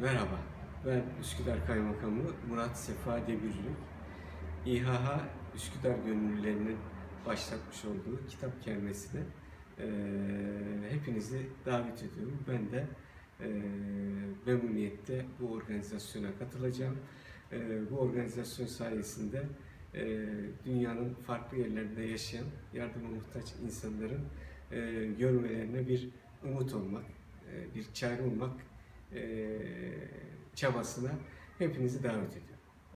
Merhaba, ben Üsküdar Kaymakamı Murat Sefa Demirli. İHH Üsküdar Gönüllülerinin başlatmış olduğu kitap kermesine eee, hepinizi davet ediyorum. Ben de eee memnuniyetle bu organizasyona katılacağım. Eee, bu organizasyon sayesinde eee, dünyanın farklı yerlerinde yaşayan yardıma muhtaç insanların eee, görmelerine bir umut olmak, eee, bir çare olmak eee, çabasına hepinizi davet ediyorum.